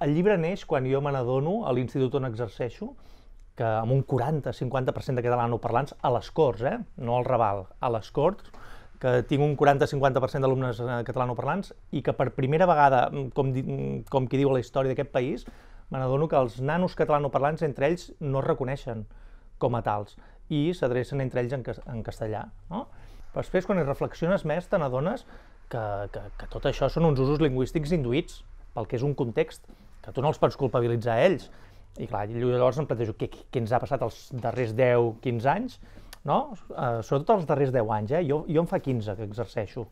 el llibre neix quan jo me n'adono a l'institut on exerceixo que amb un 40-50% de catalanoparlants a les Corts, eh? no al Raval, a les Corts, que tinc un 40-50% d'alumnes eh, catalanoparlants i que per primera vegada, mm, com, mm, com qui diu la història d'aquest país, me n'adono que els nanos catalanoparlants entre ells no es reconeixen com a tals i s'adrecen entre ells en, en castellà. No? Però després, quan hi reflexiones més, te n'adones que, que, que tot això són uns usos lingüístics induïts pel que és un context, que tu no els pots culpabilitzar a ells. I clar, llavors em plantejo què, què ens ha passat els darrers 10-15 anys, no? Uh, sobretot els darrers 10 anys, eh? jo, jo en fa 15 que exerceixo,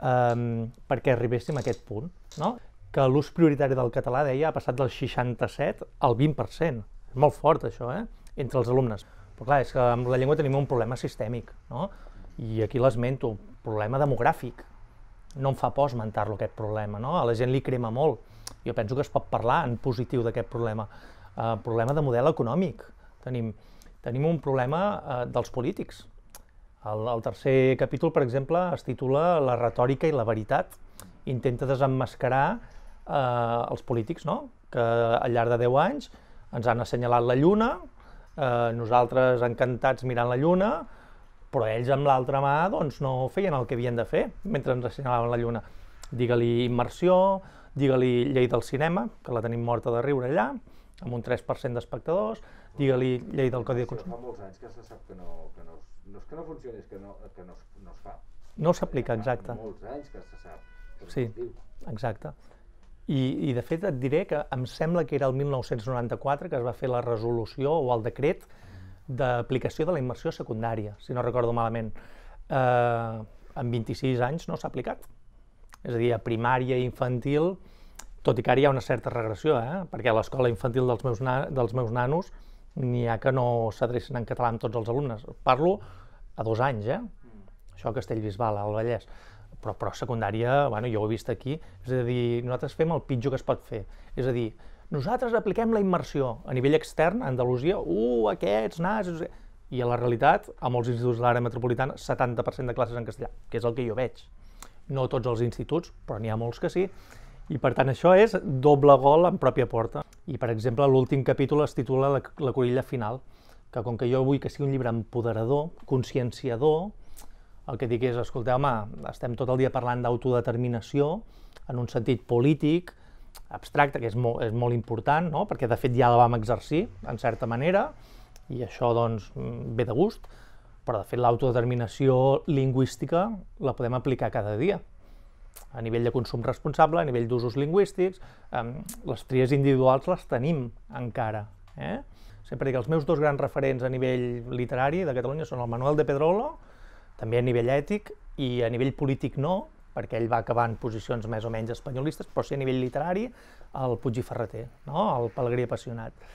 um, perquè arribéssim a aquest punt, no? que l'ús prioritari del català, deia, ha passat del 67 al 20%. És molt fort, això, eh? entre els alumnes. Però clar, és que amb la llengua tenim un problema sistèmic, no? i aquí l'esmento, problema demogràfic. No em fa por esmentar-lo, aquest problema, no? A la gent li crema molt. Jo penso que es pot parlar en positiu d'aquest problema. Uh, problema de model econòmic. Tenim, tenim un problema uh, dels polítics. El, el tercer capítol, per exemple, es titula La retòrica i la veritat. Intenta desemmascarar uh, els polítics, no? que al llarg de 10 anys ens han assenyalat la Lluna, eh, nosaltres encantats mirant la Lluna, però ells amb l'altra mà doncs, no feien el que havien de fer mentre ens assenyalaven la Lluna. Digue-li immersió, digue-li llei del cinema, que la tenim morta de riure allà, amb un 3% d'espectadors, digue-li llei del codi de consum. Fa molts anys que se sap que no, que no, no és que no funcioni, és que no, que no, no es fa. No s'aplica, exacte. Fa molts anys que se sap. Que sí, exacte. I, I de fet et diré que em sembla que era el 1994 que es va fer la resolució o el decret d'aplicació de la immersió secundària, si no recordo malament. Eh, en 26 anys no s'ha aplicat. És a dir, a primària i infantil, tot i que ara hi ha una certa regressió, eh? perquè a l'escola infantil dels meus, dels meus nanos n'hi ha que no s'adrecen en català amb tots els alumnes. Parlo a dos anys, eh? Això a Castellbisbal, al Vallès però, però secundària, bueno, jo ho he vist aquí, és a dir, nosaltres fem el pitjor que es pot fer. És a dir, nosaltres apliquem la immersió a nivell extern, a Andalusia, uh, aquests, nas, i a la realitat, a molts instituts de l'àrea metropolitana, 70% de classes en castellà, que és el que jo veig. No tots els instituts, però n'hi ha molts que sí. I per tant això és doble gol en pròpia porta. I per exemple l'últim capítol es titula la, la corilla final, que com que jo vull que sigui un llibre empoderador, conscienciador, el que dic és, escolteu, home, estem tot el dia parlant d'autodeterminació en un sentit polític, abstracte, que és molt, és molt important, no? perquè de fet ja la vam exercir, en certa manera, i això doncs ve de gust, però de fet l'autodeterminació lingüística la podem aplicar cada dia a nivell de consum responsable, a nivell d'usos lingüístics, les tries individuals les tenim encara. Eh? Sempre dic que els meus dos grans referents a nivell literari de Catalunya són el Manuel de Pedrolo també a nivell ètic i a nivell polític no, perquè ell va acabar en posicions més o menys espanyolistes, però sí a nivell literari, el Puig i Ferreter, no? el Pellegrí apassionat.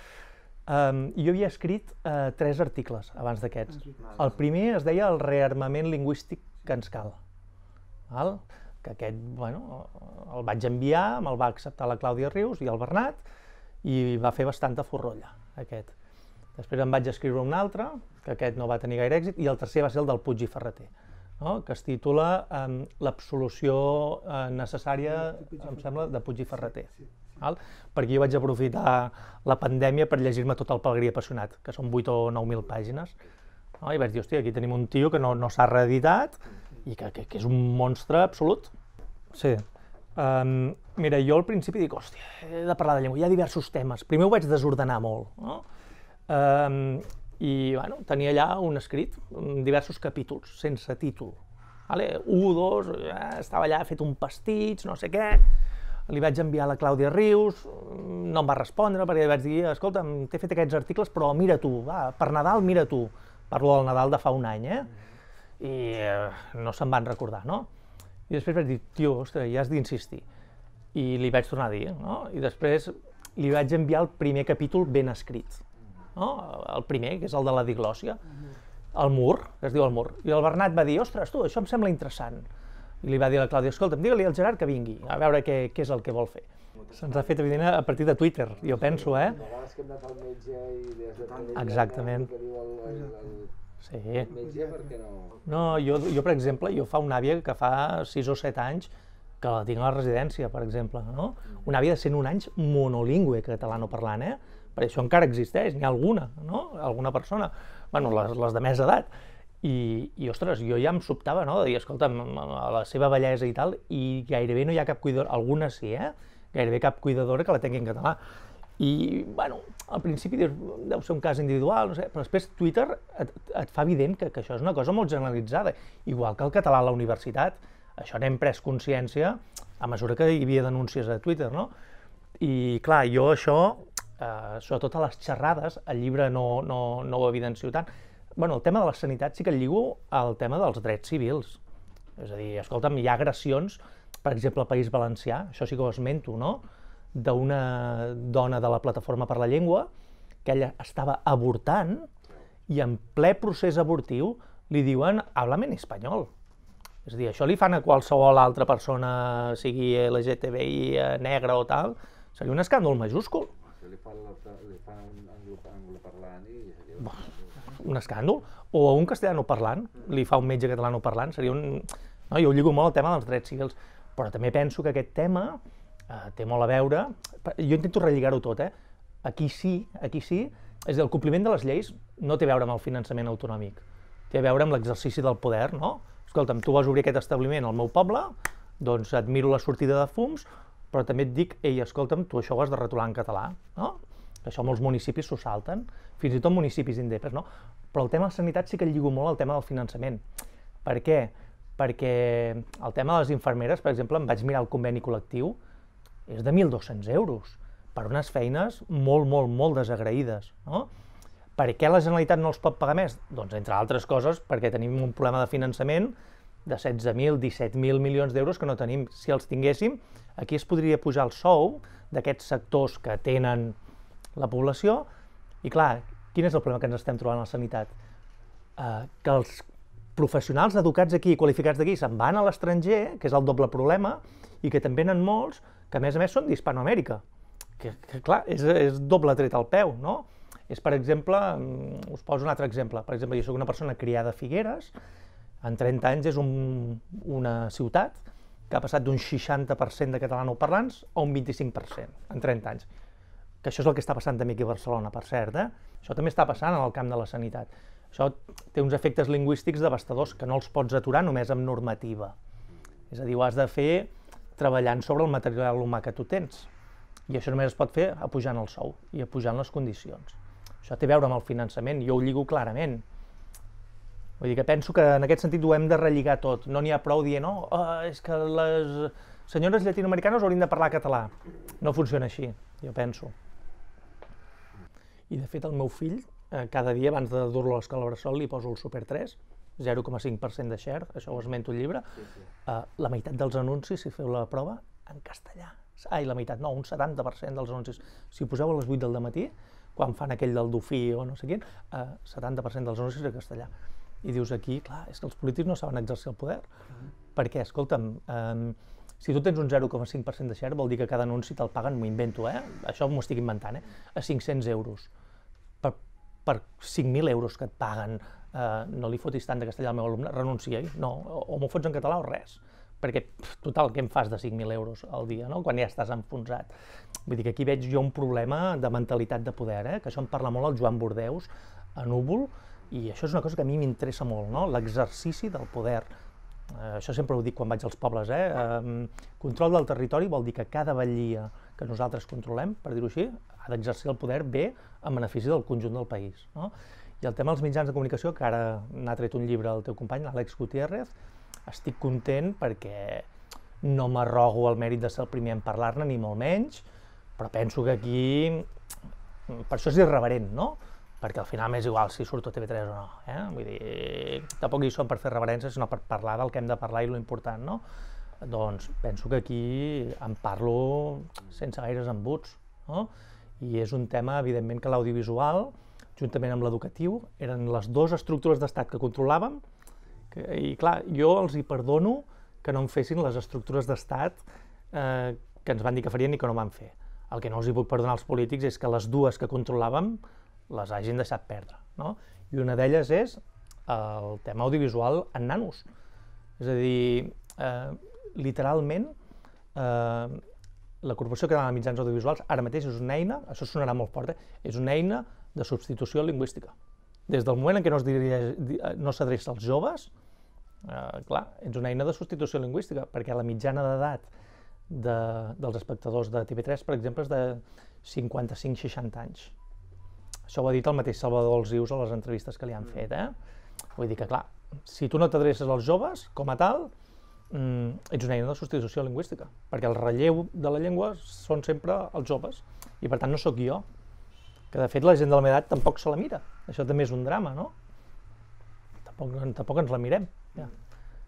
Um, jo havia escrit uh, tres articles abans d'aquests. El primer es deia el rearmament lingüístic que ens cal. Val? Que aquest, bueno, el vaig enviar, me'l va acceptar la Clàudia Rius i el Bernat, i va fer bastanta forrolla, aquest. Després em vaig escriure un altre, que aquest no va tenir gaire èxit, i el tercer va ser el del Puig i Ferreter, no? que es titula um, L'absolució uh, necessària, em sembla, de Puig i Ferreter. Val? Perquè jo vaig aprofitar la pandèmia per llegir-me tot el Pelgrí apassionat, que són 8 o 9.000 pàgines. No? I vaig dir, hòstia, aquí tenim un tio que no, no s'ha reeditat i que, que, que és un monstre absolut. Sí. Um, mira, jo al principi dic, hòstia, he de parlar de llengua, hi ha diversos temes. Primer ho vaig desordenar molt, no? Um, I bueno, tenia allà un escrit, diversos capítols, sense títol. Vale? Un, dos, eh, estava allà fet un pastitx, no sé què, li vaig enviar a la Clàudia Rius, no em va respondre perquè li vaig dir, escolta, t'he fet aquests articles, però mira tu, va, per Nadal mira tu. Parlo del Nadal de fa un any, eh? I eh, no se'n van recordar, no? I després vaig dir, tio, ostres, ja has d'insistir. I li vaig tornar a dir, no? I després li vaig enviar el primer capítol ben escrit no? el primer, que és el de la diglòsia, el mur, que es diu el mur. I el Bernat va dir, ostres, tu, això em sembla interessant. I li va dir a la Clàudia, escolta'm, digue-li al Gerard que vingui, a veure què, què és el que vol fer. Se'ns ha fet evident a partir de Twitter, jo penso, eh? vegades que hem anat al metge i des de Exactament. Sí. metge perquè no... No, jo, jo, per exemple, jo fa una àvia que fa 6 o 7 anys que la tinc a la residència, per exemple, no? Una àvia de 101 anys monolingüe catalanoparlant, eh? Per això encara existeix, n'hi ha alguna, no? Alguna persona, bueno, les, les de més edat. I, I, ostres, jo ja em sobtava, no?, de dir, escolta, a la seva bellesa i tal, i gairebé no hi ha cap cuidadora, algunes sí, eh? Gairebé cap cuidadora que la tingui en català. I, bueno, al principi dius, deu ser un cas individual, no sé, però després Twitter et, et fa evident que, que això és una cosa molt generalitzada, igual que el català a la universitat. Això n'hem pres consciència a mesura que hi havia denúncies a Twitter, no? I, clar, jo això, eh, sobretot a les xerrades, el llibre no, no, no ho evidencio tant, bueno, el tema de la sanitat sí que el lligo al tema dels drets civils. És a dir, escolta'm, hi ha agressions, per exemple, al País Valencià, això sí que ho esmento, no?, d'una dona de la Plataforma per la Llengua que ella estava avortant i en ple procés abortiu li diuen «háblame en espanyol». És a dir, això li fan a qualsevol altra persona, sigui LGTBI, eh, negra o tal, seria un escàndol majúscul. Li fan, angloparlant i un... un escàndol. O a un castellano parlant, li fa un metge catalano parlant, seria un... No, jo ho lligo molt al tema dels drets civils, però també penso que aquest tema eh, té molt a veure, jo intento relligar-ho tot, eh? Aquí sí, aquí sí, és el compliment de les lleis no té a veure amb el finançament autonòmic, té a veure amb l'exercici del poder, no? Escolta'm, tu vas obrir aquest establiment al meu poble, doncs admiro la sortida de fums, però també et dic, ei, escolta'm, tu això ho has de retolar en català, no? Això molts municipis s'ho salten, fins i tot municipis indepes, no? Però el tema de la sanitat sí que lligo molt al tema del finançament. Per què? Perquè el tema de les infermeres, per exemple, em vaig mirar el conveni col·lectiu, és de 1.200 euros per unes feines molt, molt, molt desagraïdes. No? Per què la Generalitat no els pot pagar més? Doncs, entre altres coses, perquè tenim un problema de finançament de 16.000, 17.000 milions d'euros que no tenim. Si els tinguéssim, aquí es podria pujar el sou d'aquests sectors que tenen la població i, clar, quin és el problema que ens estem trobant a la sanitat? Uh, que els professionals educats aquí, qualificats d'aquí, se'n van a l'estranger, que és el doble problema, i que també n'han molts que a més a més són d'Hispanoamèrica, que, que clar, és, és doble tret al peu, no? És, per exemple, mm, us poso un altre exemple, per exemple, jo soc una persona criada a Figueres, en 30 anys és un, una ciutat que ha passat d'un 60% de catalanoparlants a un 25% en 30 anys. Que això és el que està passant també aquí a Barcelona, per cert. Eh? Això també està passant en el camp de la sanitat. Això té uns efectes lingüístics devastadors que no els pots aturar només amb normativa. És a dir, ho has de fer treballant sobre el material humà que tu tens. I això només es pot fer apujant el sou i apujant les condicions. Això té a veure amb el finançament, jo ho lligo clarament. Vull dir que penso que en aquest sentit ho hem de relligar tot. No n'hi ha prou dient, no, oh, és que les senyores llatinoamericanes haurien de parlar català. No funciona així, jo penso. I de fet el meu fill, eh, cada dia abans de dur-lo a l'escola Bressol li poso el Super 3, 0,5% de share, això ho esmento al llibre, sí, sí. Uh, la meitat dels anuncis, si feu la prova, en castellà. Ai, la meitat, no, un 70% dels anuncis. Si poseu a les 8 del matí, quan fan aquell del Dufí o no sé quin, uh, 70% dels anuncis en castellà. I dius aquí, clar, és que els polítics no saben exercir el poder. -huh. Perquè, escolta'm, um, si tu tens un 0,5% de share, vol dir que cada anunci te'l paguen, m'ho invento, eh? Això m'ho estic inventant, eh? A 500 euros. Per, per 5.000 euros que et paguen eh, no li fotis tant de castellà al meu alumne, renuncia-hi, no, o, o m'ho fots en català o res, perquè, total, què em fas de 5.000 euros al dia, no?, quan ja estàs enfonsat. Vull dir que aquí veig jo un problema de mentalitat de poder, eh? que això en parla molt el Joan Bordeus a Núvol, i això és una cosa que a mi m'interessa molt, no? l'exercici del poder. Eh, això sempre ho dic quan vaig als pobles, eh? eh? control del territori vol dir que cada batllia que nosaltres controlem, per dir-ho així, ha d'exercir el poder bé en benefici del conjunt del país. No? I el tema dels mitjans de comunicació, que ara n'ha tret un llibre el teu company, l'Àlex Gutiérrez, estic content perquè no m'arrogo el mèrit de ser el primer en parlar-ne, ni molt menys, però penso que aquí, per això és irreverent, no? Perquè al final m'és igual si surto a TV3 o no, eh? Vull dir, tampoc hi som per fer reverències, sinó per parlar del que hem de parlar i lo important, no? Doncs penso que aquí en parlo sense gaires embuts, no? I és un tema, evidentment, que l'audiovisual, juntament amb l'educatiu, eren les dues estructures d'estat que controlàvem, que, i clar, jo els hi perdono que no em fessin les estructures d'estat eh, que ens van dir que farien i que no van fer. El que no els hi puc perdonar als polítics és que les dues que controlàvem les hagin deixat perdre. No? I una d'elles és el tema audiovisual en nanos. És a dir, eh, literalment, eh, la Corporació Catalana de Mitjans Audiovisuals ara mateix és una eina, això sonarà molt fort, eh? és una eina de substitució lingüística. Des del moment en què no, es dirigeix, no s'adreça als joves, eh, clar, és una eina de substitució lingüística, perquè la mitjana d'edat de, dels espectadors de TV3, per exemple, és de 55-60 anys. Això ho ha dit el mateix Salvador Alzius a les entrevistes que li han fet. Eh? Vull dir que, clar, si tu no t'adreces als joves, com a tal, mm, ets una eina de substitució lingüística, perquè el relleu de la llengua són sempre els joves, i per tant no sóc jo, que de fet la gent de la meva edat tampoc se la mira. Això també és un drama, no? Tampoc, tampoc ens la mirem. Ja.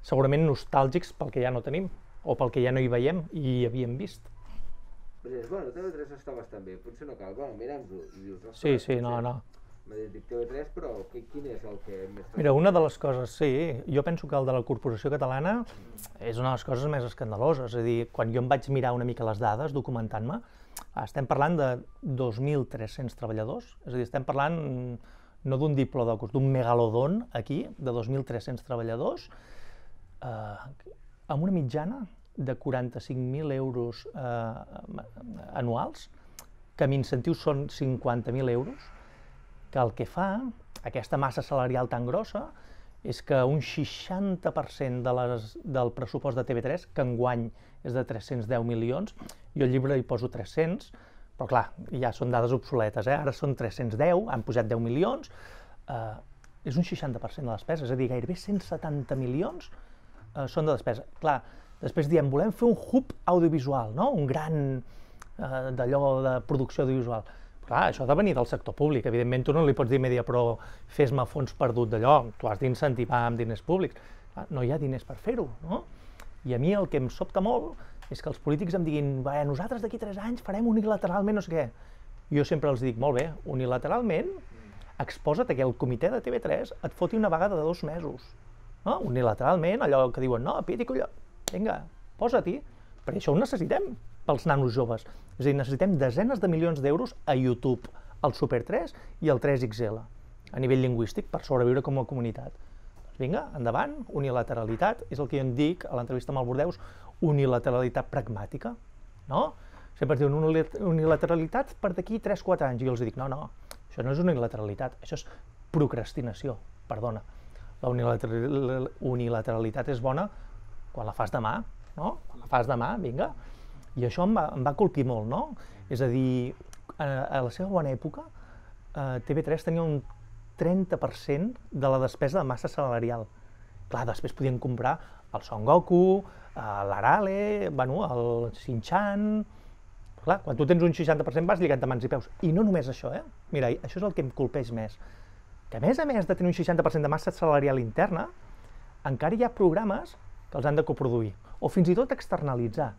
Segurament nostàlgics pel que ja no tenim, o pel que ja no hi veiem i hi havíem vist. Però dius, bueno, TV3 està bastant bé, potser no cal, bueno, mirem-ho. I dius, Sí, sí, no, no. M'ha dit TV3, però qui- quin és el que més... Mira, una de les coses, sí, jo penso que el de la Corporació Catalana és una de les coses més escandaloses. És a dir, quan jo em vaig mirar una mica les dades documentant-me, estem parlant de 2.300 treballadors, és a dir, estem parlant mm, no d'un diplodocus, d'un megalodon aquí, de 2.300 treballadors, eh, amb una mitjana de 45.000 euros eh, anuals, que amb incentius són 50.000 euros, que el que fa, aquesta massa salarial tan grossa, és que un 60% de les, del pressupost de TV3, que enguany és de 310 milions, jo al llibre hi poso 300, però clar, ja són dades obsoletes, eh? ara són 310, han pujat 10 milions, eh, és un 60% de despesa, és a dir, gairebé 170 milions eh, són de despesa. Clar, després diem, volem fer un hub audiovisual, no? un gran eh, d'allò de producció audiovisual. Clar, això ha de venir del sector públic. Evidentment, tu no li pots dir Media Pro, fes-me fons perdut d'allò, tu has d'incentivar amb diners públics. No hi ha diners per fer-ho, no? I a mi el que em sobta molt és que els polítics em diguin "Bé, nosaltres d'aquí tres anys farem unilateralment no sé què. Jo sempre els dic, molt bé, unilateralment, exposa't a que el comitè de TV3 et foti una vaga de dos mesos. No? Unilateralment, allò que diuen, no, pit i colló, vinga, posa-t'hi, perquè això ho necessitem pels nanos joves. És a dir, necessitem desenes de milions d'euros a YouTube, al Super 3 i al 3XL, a nivell lingüístic, per sobreviure com a comunitat. Doncs vinga, endavant, unilateralitat, és el que jo en dic a l'entrevista amb el Bordeus, unilateralitat pragmàtica, no? Sempre es diuen "Unil- unilateralitat per d'aquí 3-4 anys, i jo els dic, no, no, això no és unilateralitat, això és procrastinació, perdona. La unilateralitat és bona quan la fas demà, no? Quan la fas demà, vinga. I això em va, em va colpir molt, no? És a dir, a, a la seva bona època, eh, TV3 tenia un 30% de la despesa de massa salarial. Clar, després podien comprar el Son Goku, eh, l'Arale, bueno, el Shin-Chan... Clar, quan tu tens un 60% vas lligant de mans i peus. I no només això, eh? Mira, això és el que em colpeix més. Que a més a més de tenir un 60% de massa salarial interna, encara hi ha programes que els han de coproduir, o fins i tot externalitzar.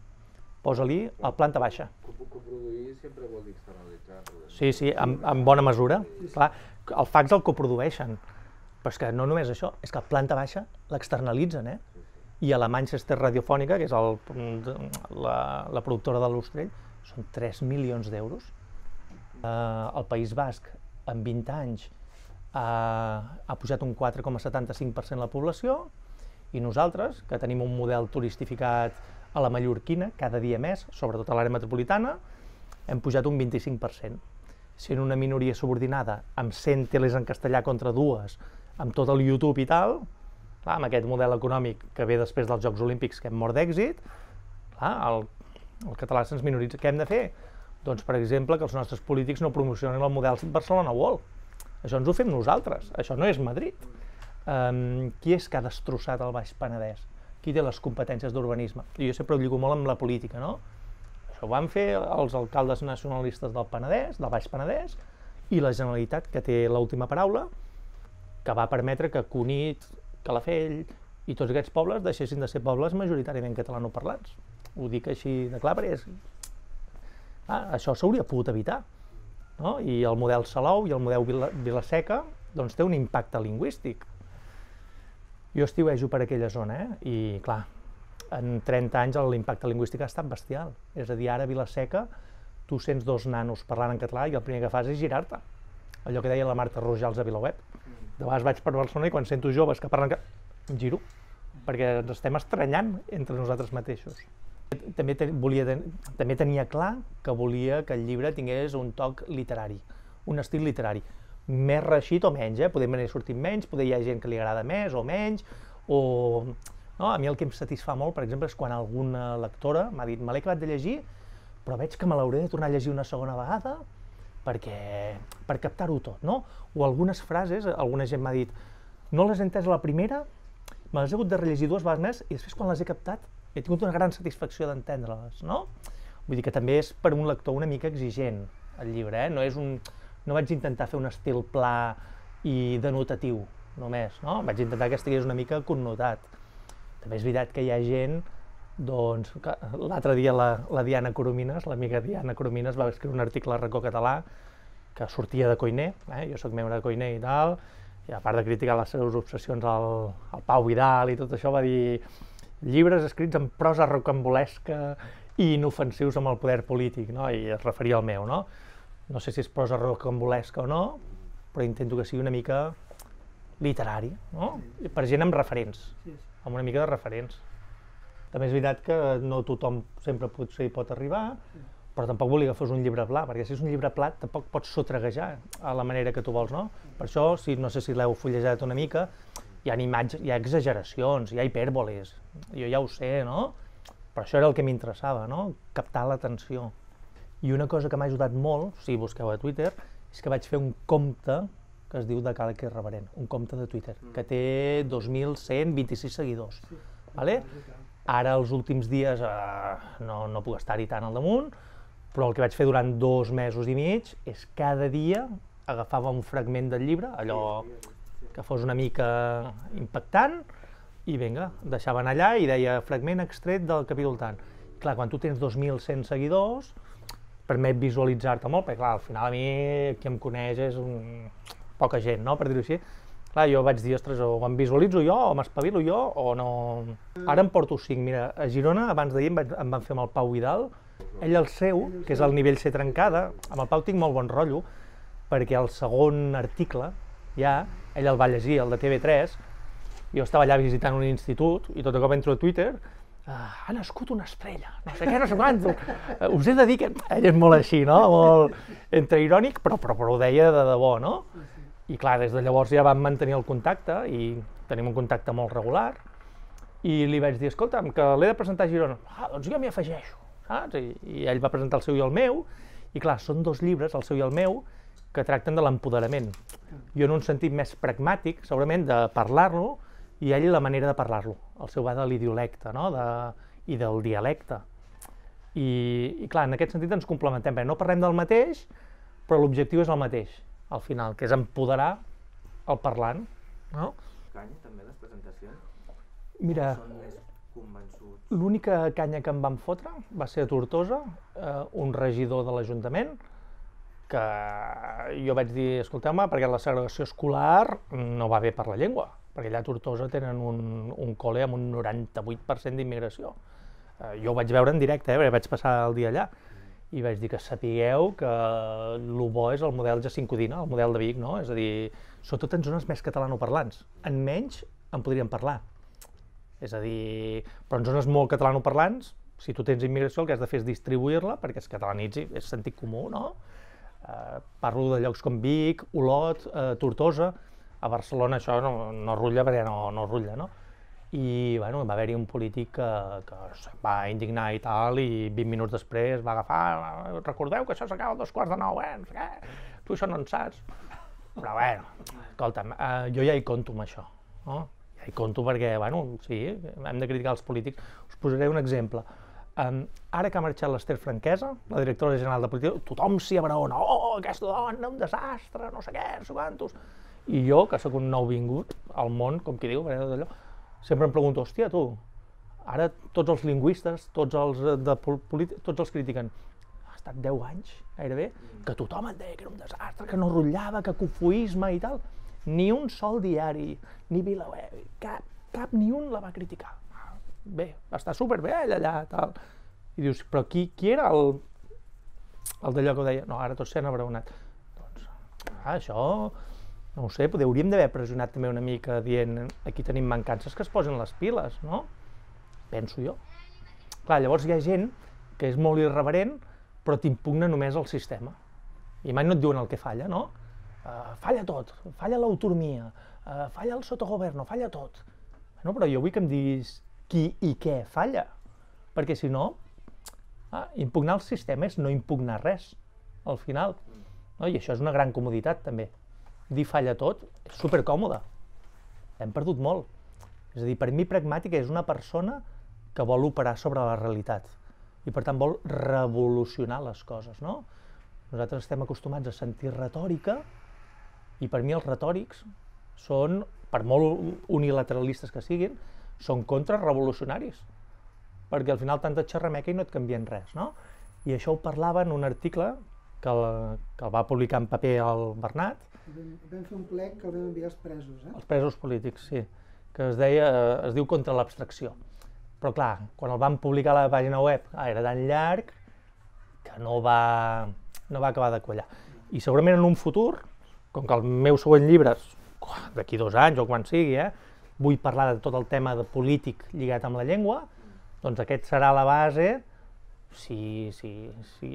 Posa-li a planta baixa. Co- Coproduir sempre vol dir externalitzar. Sí, sí, en, en bona mesura. Clar, el fax el coprodueixen, però és que no només això, és que a planta baixa l'externalitzen, eh? I a la Manchester Radiofònica, que és el, la, la productora de l'Ostrell, són 3 milions d'euros. Eh, el País Basc, en 20 anys, ha, ha pujat un 4,75% la població, i nosaltres, que tenim un model turistificat a la mallorquina, cada dia més, sobretot a l'àrea metropolitana, hem pujat un 25%. Sent una minoria subordinada, amb 100 teles en castellà contra dues, amb tot el YouTube i tal, clar, amb aquest model econòmic que ve després dels Jocs Olímpics que hem mort d'èxit, el, el català se'ns minoritza. Què hem de fer? Doncs, per exemple, que els nostres polítics no promocionin el model Barcelona World. Això ens ho fem nosaltres, això no és Madrid. Um, qui és que ha destrossat el Baix Penedès? Qui té les competències d'urbanisme? Jo sempre ho lligo molt amb la política, no? Això ho van fer els alcaldes nacionalistes del Penedès, del Baix Penedès, i la Generalitat, que té l'última paraula, que va permetre que Cunit, Calafell i tots aquests pobles deixessin de ser pobles majoritàriament catalanoparlants. Ho dic així de clar, perquè és... Ah, això s'hauria pogut evitar. No? I el model Salou i el model Vila, Vilaseca doncs, té un impacte lingüístic. Jo estiuejo per aquella zona, eh? i clar, en 30 anys l'impacte lingüístic ha estat bestial. És a dir, ara a Vilaseca tu sents dos nanos parlant en català i el primer que fas és girar-te. Allò que deia la Marta Rojals a Vilaweb. De vegades vaig per Barcelona i quan sento joves que parlen que... em giro, perquè ens estem estranyant entre nosaltres mateixos. També, ten, volia, ten, també tenia clar que volia que el llibre tingués un toc literari, un estil literari. Més reixit o menys, eh? Poder venir sortint menys, poder hi ha gent que li agrada més o menys, o... No? A mi el que em satisfà molt, per exemple, és quan alguna lectora m'ha dit me l'he acabat de llegir, però veig que me l'hauré de tornar a llegir una segona vegada perquè, per captar-ho tot, no? O algunes frases, alguna gent m'ha dit no les he entès a la primera, me les he hagut de rellegir dues vegades més i després quan les he captat he tingut una gran satisfacció d'entendre-les, no? Vull dir que també és per un lector una mica exigent el llibre, eh? No, és un, no vaig intentar fer un estil pla i denotatiu, només, no? Vaig intentar que estigués una mica connotat. També és veritat que hi ha gent, doncs, l'altre dia la, la Diana Coromines, l'amiga Diana Coromines va escriure un article a Racó Català que sortia de Coiner, eh? jo sóc membre de Coiner i tal, i a part de criticar les seves obsessions al, al Pau Vidal i tot això, va dir llibres escrits en prosa rocambolesca i inofensius amb el poder polític, no? i es referia al meu, no? No sé si és prosa rocambolesca o no, però intento que sigui una mica literari, no? Sí. Per gent amb referents, sí, amb una mica de referents. També és veritat que no tothom sempre potser hi pot arribar, però tampoc volia que fos un llibre pla, perquè si és un llibre pla tampoc pots sotreguejar a la manera que tu vols, no? Per això, si, no sé si l'heu fullejat una mica, hi ha imatges, hi ha exageracions, hi ha hipèrboles, jo ja ho sé, no? Però això era el que m'interessava, no? Captar l'atenció. I una cosa que m'ha ajudat molt, si busqueu a Twitter, és que vaig fer un compte que es diu de Cal que Reverent, un compte de Twitter, mm. que té 2.126 seguidors. Sí. Vale? Ara, els últims dies, eh, no, no puc estar-hi tant al damunt, però el que vaig fer durant dos mesos i mig és cada dia agafava un fragment del llibre, allò que fos una mica impactant, i vinga, deixaven allà i deia fragment extret del capítol tant. Clar, quan tu tens 2.100 seguidors, permet visualitzar-te molt, perquè clar, al final a mi qui em coneix és un, poca gent, no? per dir-ho així. Clar, jo vaig dir, ostres, o em visualitzo jo, o m'espavilo jo, o no... Ara em porto cinc. Mira, a Girona, abans d'ahir, em, em van fer amb el Pau Vidal. Ell el seu, que és el nivell C trencada, amb el Pau tinc molt bon rotllo, perquè el segon article, ja, ell el va llegir, el de TV3, jo estava allà visitant un institut, i tot de cop entro a Twitter, ha nascut una estrella, no sé què, no sé quant, uh, us he de dir que... Ell és molt així, no? Molt entre irònic, però, però, però ho deia de debò, no? I clar, des de llavors ja vam mantenir el contacte i tenim un contacte molt regular. I li vaig dir, escolta'm, que l'he de presentar a Girona. Ah, doncs jo m'hi afegeixo, saps? I, I ell va presentar el seu i el meu. I clar, són dos llibres, el seu i el meu, que tracten de l'empoderament. Jo en un sentit més pragmàtic, segurament, de parlar-lo, i ell la manera de parlar-lo. El seu va de l'idiolecte, no? De, i del dialecte. I, I clar, en aquest sentit ens complementem, perquè no parlem del mateix, però l'objectiu és el mateix al final, que és empoderar el parlant. No? Canya també les presentacions? Mira? L'única canya que em van fotre va ser a Tortosa, eh, un regidor de l'Ajuntament, que jo vaig dir, escolteu-me, perquè la segregació escolar no va bé per la llengua, perquè allà a Tortosa tenen un, un col·le amb un 98% d'immigració. Eh, jo ho vaig veure en directe, eh, perquè vaig passar el dia allà i vaig dir que sapigueu que el bo és el model Jacint Codina, el model de Vic, no? És a dir, sobretot en zones més catalanoparlants. En menys en podríem parlar. És a dir, però en zones molt catalanoparlants, si tu tens immigració, el que has de fer és distribuir-la perquè es catalanitzi, és sentit comú, no? Eh, parlo de llocs com Vic, Olot, eh, Tortosa, a Barcelona això no, no rutlla perquè no, no rutlla, no? i bueno, va haver-hi un polític que, que se'n va indignar i tal, i 20 minuts després va agafar, recordeu que això s'acaba a dos quarts de nou, eh? No sé tu això no en saps. Però bueno, escolta'm, eh, jo ja hi conto amb això, no? Ja hi conto perquè, bueno, sí, hem de criticar els polítics. Us posaré un exemple. Um, ara que ha marxat l'Ester Franquesa, la directora general de política, tothom s'hi abraona, oh, aquesta dona, un desastre, no sé què, no sé quantos. I jo, que sóc un nou vingut al món, com qui diu, d'allò, sempre em pregunto, hòstia, tu, ara tots els lingüistes, tots els, eh, de tots els critiquen. Ha estat 10 anys, gairebé, que tothom et deia que era un desastre, que no rotllava, que cofuisme i tal. Ni un sol diari, ni Vilaweb, cap, cap ni un la va criticar. Bé, està superbé ell allà, tal. I dius, però qui, qui era el, el d'allò que ho deia? No, ara tots s'han abraonat. Doncs, ah, això no ho sé, hauríem d'haver pressionat també una mica dient aquí tenim mancances que es posen les piles, no? Penso jo. Clar, llavors hi ha gent que és molt irreverent, però t'impugna només el sistema. I mai no et diuen el que falla, no? Uh, falla tot, falla l'autonomia, uh, falla el sotogoverno, falla tot. No, però jo vull que em diguis qui i què falla, perquè si no, ah, impugnar el sistema és no impugnar res, al final. No? I això és una gran comoditat, també. Dir falla tot és supercòmode. Hem perdut molt. És a dir, per mi pragmàtica és una persona que vol operar sobre la realitat i per tant vol revolucionar les coses, no? Nosaltres estem acostumats a sentir retòrica i per mi els retòrics són, per molt unilateralistes que siguin, són contrarrevolucionaris, perquè al final tanta xerrameca i no et canvien res, no? I això ho parlava en un article que el, que el va publicar en paper el Bernat. Vam, vam fer un plec que el vam enviar als presos, eh? Els presos polítics, sí, que es deia, es diu contra l'abstracció. Però clar, quan el van publicar a la pàgina web ah, era tan llarg que no va, no va acabar de quallar. I segurament en un futur, com que el meu següent llibre, d'aquí dos anys o quan sigui, eh, vull parlar de tot el tema de polític lligat amb la llengua, doncs aquest serà la base, si, si, si,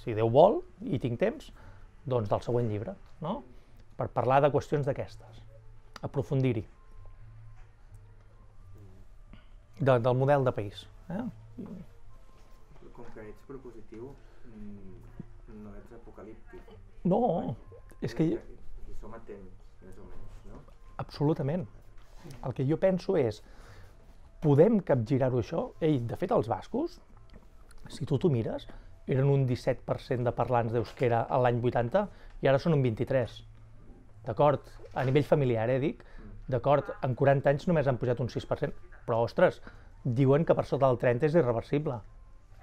si Déu vol i tinc temps, doncs del següent llibre, no? Per parlar de qüestions d'aquestes, aprofundir-hi, de, del model de país. Eh? Com que ets propositiu, mm, no ets apocalíptic. No, és que... I, i som a temps, més o menys, no? Absolutament. El que jo penso és, podem capgirar-ho això? Ei, de fet, els bascos, si tu t'ho mires, eren un 17% de parlants d'euskera l'any 80 i ara són un 23. D'acord? A nivell familiar, eh, dic. D'acord, en 40 anys només han pujat un 6%, però, ostres, diuen que per sota del 30 és irreversible.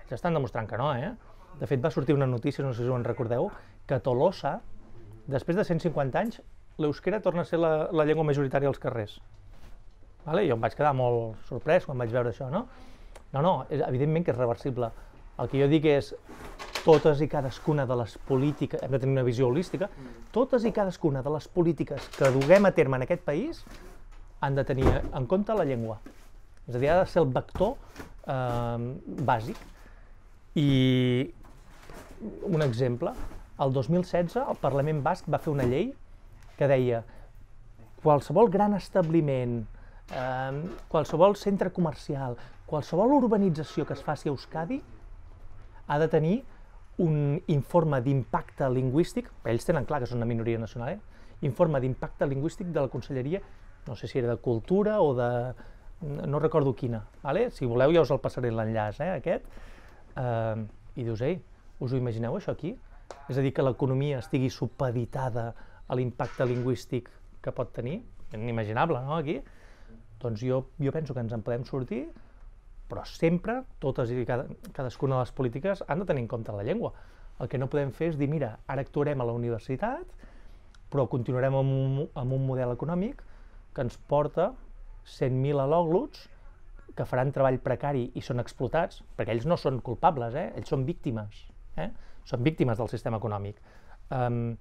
Ells estan demostrant que no, eh? De fet, va sortir una notícia, no sé si ho en recordeu, que Tolosa, després de 150 anys, l'euskera torna a ser la, la llengua majoritària als carrers. Vale? Jo em vaig quedar molt sorprès quan vaig veure això, no? No, no, és, evidentment que és reversible. El que jo dic és, totes i cadascuna de les polítiques, hem de tenir una visió holística, totes i cadascuna de les polítiques que duguem a terme en aquest país han de tenir en compte la llengua. És a dir, ha de ser el vector eh, bàsic. I un exemple, el 2016 el Parlament Basc va fer una llei que deia qualsevol gran establiment, eh, qualsevol centre comercial, qualsevol urbanització que es faci a Euskadi ha de tenir un informe d'impacte lingüístic, ells tenen clar que són una minoria nacional, eh? informe d'impacte lingüístic de la Conselleria, no sé si era de Cultura o de... no recordo quina, vale? si voleu ja us el passaré l'enllaç, eh, aquest, eh, i dius, ei, us ho imagineu això aquí? És a dir, que l'economia estigui supeditada a l'impacte lingüístic que pot tenir, inimaginable, no, aquí? Doncs jo, jo penso que ens en podem sortir però sempre, totes i cada, cadascuna de les polítiques han de tenir en compte la llengua. El que no podem fer és dir, mira, ara actuarem a la universitat, però continuarem amb un, amb un model econòmic que ens porta 100.000 alòglots que faran treball precari i són explotats, perquè ells no són culpables, eh? ells són víctimes, eh? són víctimes del sistema econòmic. Um,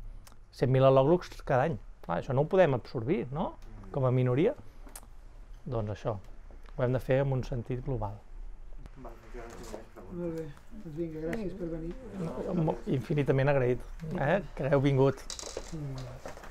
100.000 alòglots cada any. Clar, això no ho podem absorbir, no?, com a minoria. Doncs això, ho hem de fer en un sentit global. Molt bé. Doncs vinga, gràcies per venir. Infinitament agraït eh, que heu vingut. Mm.